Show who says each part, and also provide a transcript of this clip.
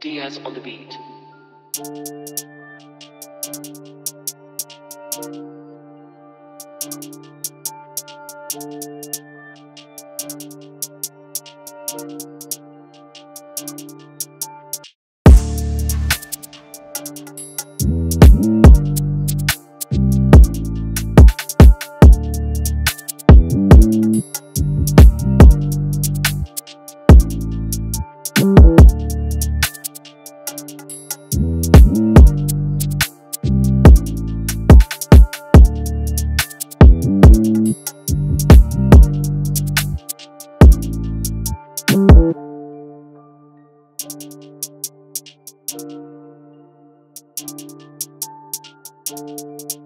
Speaker 1: Diaz on the beat.
Speaker 2: Thank you.